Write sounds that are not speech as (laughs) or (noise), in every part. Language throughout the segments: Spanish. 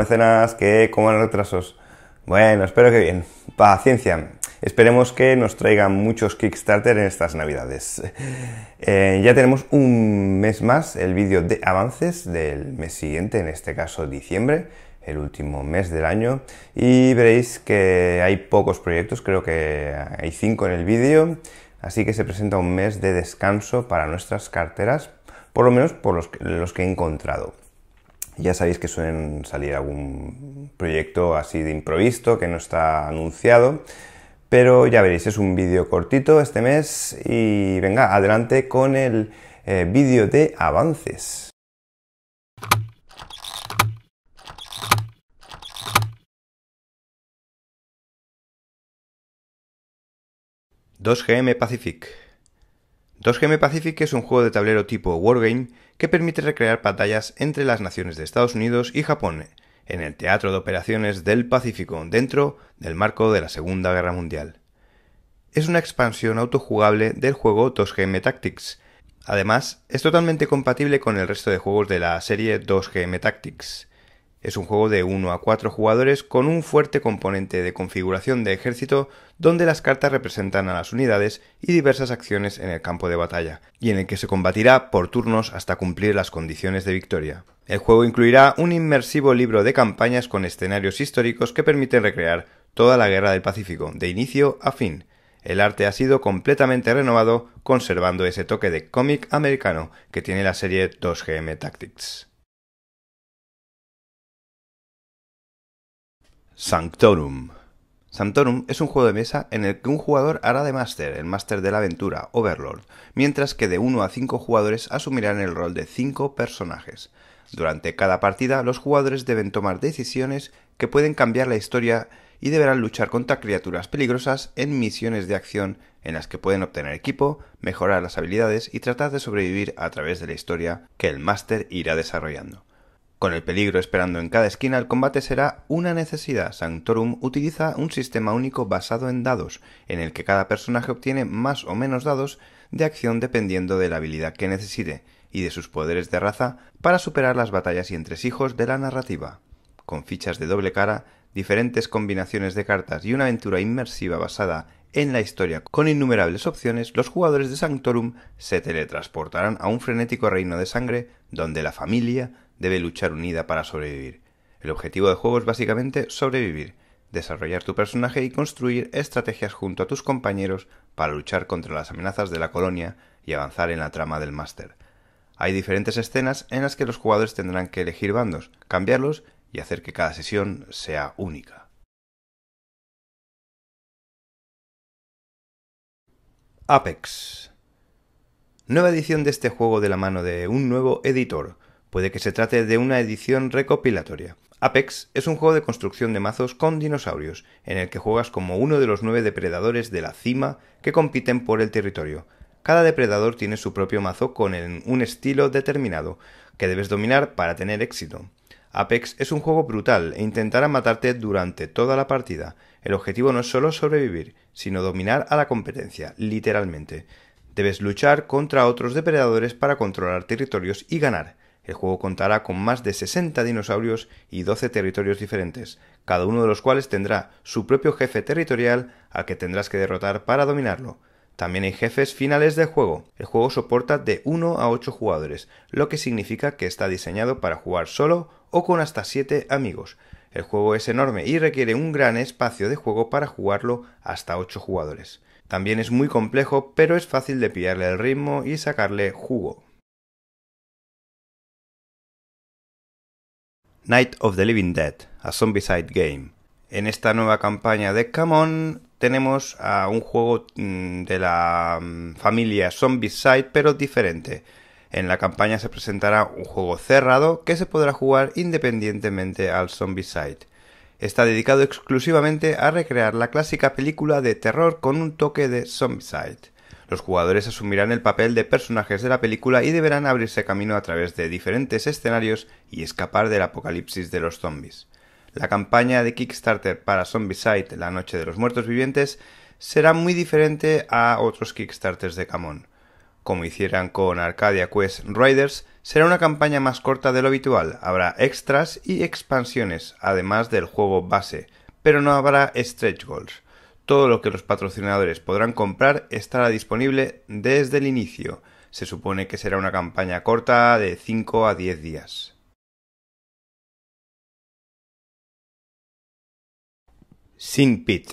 mecenas, que los retrasos. Bueno, espero que bien. Paciencia. Esperemos que nos traigan muchos Kickstarter en estas navidades. (laughs) Eh, ya tenemos un mes más el vídeo de avances del mes siguiente, en este caso diciembre, el último mes del año. Y veréis que hay pocos proyectos, creo que hay cinco en el vídeo. Así que se presenta un mes de descanso para nuestras carteras, por lo menos por los que he encontrado. Ya sabéis que suelen salir algún proyecto así de improviso que no está anunciado, pero ya veréis, es un vídeo cortito este mes y venga, adelante con el eh, vídeo de avances. ...2GM Pacific 2GM Pacific es un juego de tablero tipo Wargame que permite recrear batallas entre las naciones de Estados Unidos y Japón en el Teatro de Operaciones del Pacífico dentro del marco de la Segunda Guerra Mundial. Es una expansión autojugable del juego 2GM Tactics. Además, es totalmente compatible con el resto de juegos de la serie 2GM Tactics. Es un juego de 1 a 4 jugadores con un fuerte componente de configuración de ejército donde las cartas representan a las unidades y diversas acciones en el campo de batalla, y en el que se combatirá por turnos hasta cumplir las condiciones de victoria. El juego incluirá un inmersivo libro de campañas con escenarios históricos que permiten recrear toda la guerra del Pacífico, de inicio a fin. El arte ha sido completamente renovado, conservando ese toque de cómic americano que tiene la serie 2GM Tactics. Sanctorum. Sanctorum es un juego de mesa en el que un jugador hará de máster, el máster de la aventura, Overlord, mientras que de 1 a 5 jugadores asumirán el rol de 5 personajes. Durante cada partida, los jugadores deben tomar decisiones que pueden cambiar la historia y deberán luchar contra criaturas peligrosas en misiones de acción en las que pueden obtener equipo, mejorar las habilidades y tratar de sobrevivir a través de la historia que el máster irá desarrollando. Con el peligro esperando en cada esquina, el combate será una necesidad. Sanctorum utiliza un sistema único basado en dados, en el que cada personaje obtiene más o menos dados de acción dependiendo de la habilidad que necesite y de sus poderes de raza para superar las batallas y entresijos de la narrativa. Con fichas de doble cara, diferentes combinaciones de cartas y una aventura inmersiva basada en la historia con innumerables opciones, los jugadores de Sanctorum se teletransportarán a un frenético reino de sangre donde la familia debe luchar unida para sobrevivir. El objetivo del juego es básicamente sobrevivir, desarrollar tu personaje y construir estrategias junto a tus compañeros para luchar contra las amenazas de la colonia y avanzar en la trama del máster. Hay diferentes escenas en las que los jugadores tendrán que elegir bandos, cambiarlos y hacer que cada sesión sea única. Apex. Nueva edición de este juego de la mano de un nuevo editor, Puede que se trate de una edición recopilatoria. Apex es un juego de construcción de mazos con dinosaurios, en el que juegas como uno de los nueve depredadores de la cima que compiten por el territorio. Cada depredador tiene su propio mazo con un estilo determinado, que debes dominar para tener éxito. Apex es un juego brutal e intentará matarte durante toda la partida. El objetivo no es solo sobrevivir, sino dominar a la competencia, literalmente. Debes luchar contra otros depredadores para controlar territorios y ganar. El juego contará con más de 60 dinosaurios y 12 territorios diferentes, cada uno de los cuales tendrá su propio jefe territorial al que tendrás que derrotar para dominarlo. También hay jefes finales del juego. El juego soporta de 1 a 8 jugadores, lo que significa que está diseñado para jugar solo o con hasta 7 amigos. El juego es enorme y requiere un gran espacio de juego para jugarlo hasta 8 jugadores. También es muy complejo, pero es fácil de pillarle el ritmo y sacarle jugo. Night of the Living Dead, a Zombicide Game. En esta nueva campaña de Camon tenemos a un juego mm, de la mm, familia Zombicide pero diferente. En la campaña se presentará un juego cerrado que se podrá jugar independientemente al Zombicide. Está dedicado exclusivamente a recrear la clásica película de terror con un toque de Zombicide. Los jugadores asumirán el papel de personajes de la película y deberán abrirse camino a través de diferentes escenarios y escapar del apocalipsis de los zombies. La campaña de Kickstarter para Zombicide, La Noche de los Muertos Vivientes, será muy diferente a otros Kickstarters de Camon. como hicieran con Arcadia Quest Riders, será una campaña más corta de lo habitual. Habrá extras y expansiones, además del juego base, pero no habrá stretch goals. Todo lo que los patrocinadores podrán comprar estará disponible desde el inicio. Se supone que será una campaña corta de 5 a 10 días. Sin Pit.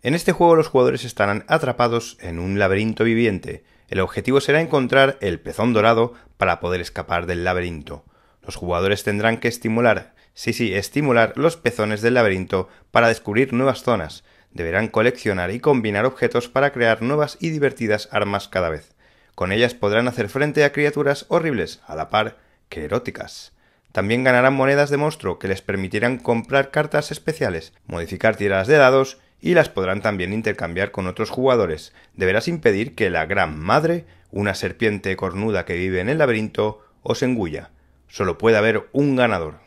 En este juego los jugadores estarán atrapados en un laberinto viviente. El objetivo será encontrar el pezón dorado para poder escapar del laberinto. Los jugadores tendrán que estimular, sí, sí, estimular los pezones del laberinto para descubrir nuevas zonas. Deberán coleccionar y combinar objetos para crear nuevas y divertidas armas cada vez. Con ellas podrán hacer frente a criaturas horribles, a la par que eróticas. También ganarán monedas de monstruo que les permitirán comprar cartas especiales, modificar tiradas de dados y las podrán también intercambiar con otros jugadores. Deberás impedir que la Gran Madre, una serpiente cornuda que vive en el laberinto, os engulla. Solo puede haber un ganador.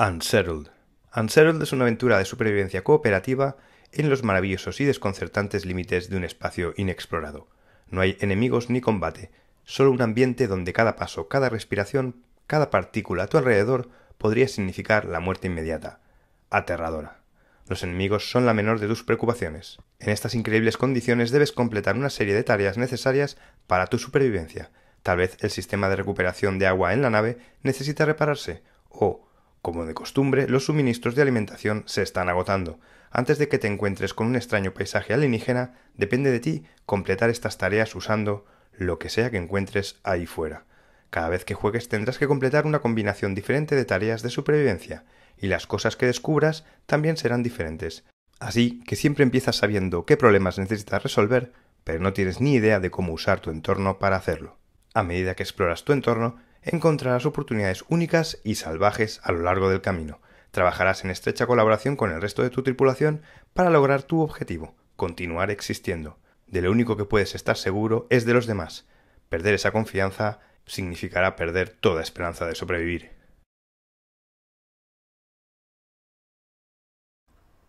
Unsettled. Unsettled es una aventura de supervivencia cooperativa en los maravillosos y desconcertantes límites de un espacio inexplorado. No hay enemigos ni combate, solo un ambiente donde cada paso, cada respiración, cada partícula a tu alrededor podría significar la muerte inmediata. Aterradora. Los enemigos son la menor de tus preocupaciones. En estas increíbles condiciones debes completar una serie de tareas necesarias para tu supervivencia. Tal vez el sistema de recuperación de agua en la nave necesita repararse, o, como de costumbre, los suministros de alimentación se están agotando. Antes de que te encuentres con un extraño paisaje alienígena, depende de ti completar estas tareas usando lo que sea que encuentres ahí fuera. Cada vez que juegues tendrás que completar una combinación diferente de tareas de supervivencia, y las cosas que descubras también serán diferentes. Así que siempre empiezas sabiendo qué problemas necesitas resolver, pero no tienes ni idea de cómo usar tu entorno para hacerlo. A medida que exploras tu entorno, encontrarás oportunidades únicas y salvajes a lo largo del camino. Trabajarás en estrecha colaboración con el resto de tu tripulación para lograr tu objetivo, continuar existiendo de lo único que puedes estar seguro es de los demás. Perder esa confianza significará perder toda esperanza de sobrevivir.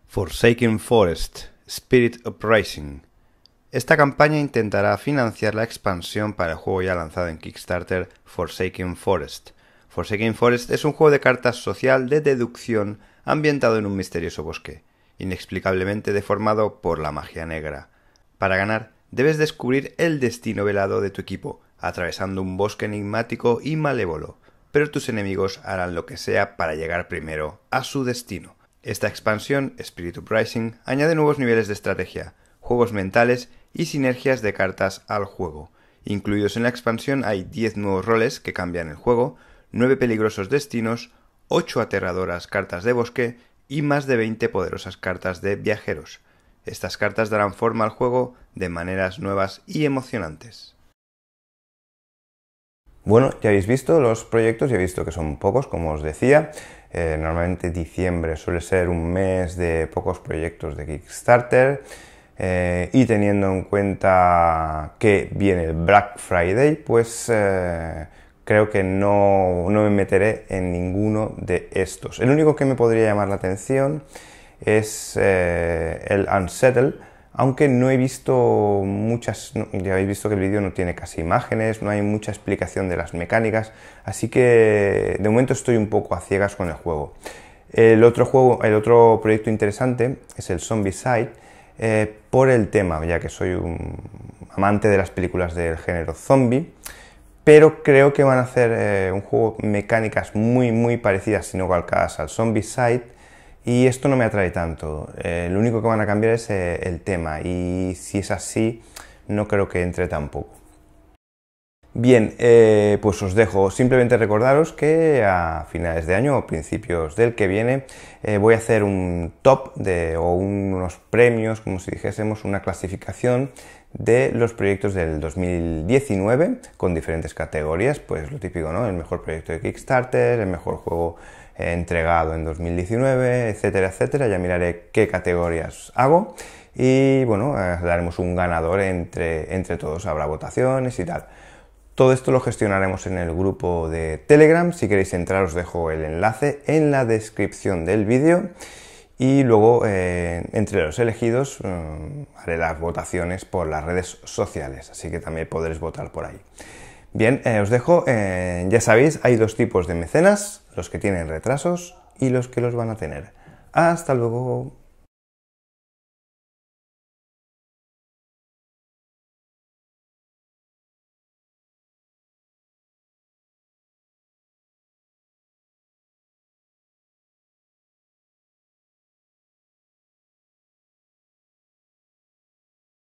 Forsaken Forest, Spirit Uprising. Esta campaña intentará financiar la expansión para el juego ya lanzado en Kickstarter Forsaken Forest. Forsaken Forest es un juego de cartas social de deducción ambientado en un misterioso bosque, inexplicablemente deformado por la magia negra. Para ganar, debes descubrir el destino velado de tu equipo, atravesando un bosque enigmático y malévolo, pero tus enemigos harán lo que sea para llegar primero a su destino. Esta expansión, Spirit Uprising, añade nuevos niveles de estrategia, juegos mentales y sinergias de cartas al juego. Incluidos en la expansión hay 10 nuevos roles que cambian el juego, 9 peligrosos destinos, 8 aterradoras cartas de bosque y más de 20 poderosas cartas de viajeros. Estas cartas darán forma al juego de maneras nuevas y emocionantes. Bueno, ya habéis visto los proyectos, ya he visto que son pocos, como os decía. Eh, normalmente diciembre suele ser un mes de pocos proyectos de Kickstarter. Eh, y teniendo en cuenta que viene el Black Friday, pues eh, creo que no, no me meteré en ninguno de estos. El único que me podría llamar la atención es eh, el Unsettle, aunque no he visto muchas, ya habéis visto que el vídeo no tiene casi imágenes, no hay mucha explicación de las mecánicas, así que de momento estoy un poco a ciegas con el juego. El otro juego, el otro proyecto interesante es el Zombicide, eh, por el tema, ya que soy un amante de las películas del género zombie, pero creo que van a hacer eh, un juego mecánicas muy muy parecidas, si no calcadas al Zombicide, y esto no me atrae tanto. Eh, lo único que van a cambiar es el tema y si es así, no creo que entre tampoco. Bien, eh, pues os dejo. Simplemente recordaros que a finales de año o principios del que viene voy a hacer un top de, o unos premios, como si dijésemos, una clasificación de los proyectos del 2019 con diferentes categorías, pues lo típico, ¿no? El mejor proyecto de Kickstarter, el mejor juego entregado en 2019, etcétera, etcétera. Ya miraré qué categorías hago y bueno, eh, daremos un ganador entre, entre todos, habrá votaciones y tal. Todo esto lo gestionaremos en el grupo de Telegram. Si queréis entrar os dejo el enlace en la descripción del vídeo. y luego entre los elegidos haré las votaciones por las redes sociales, así que también podréis votar por ahí. Bien, os dejo, ya sabéis, hay dos tipos de mecenas, los que tienen retrasos y los que los van a tener. Hasta luego.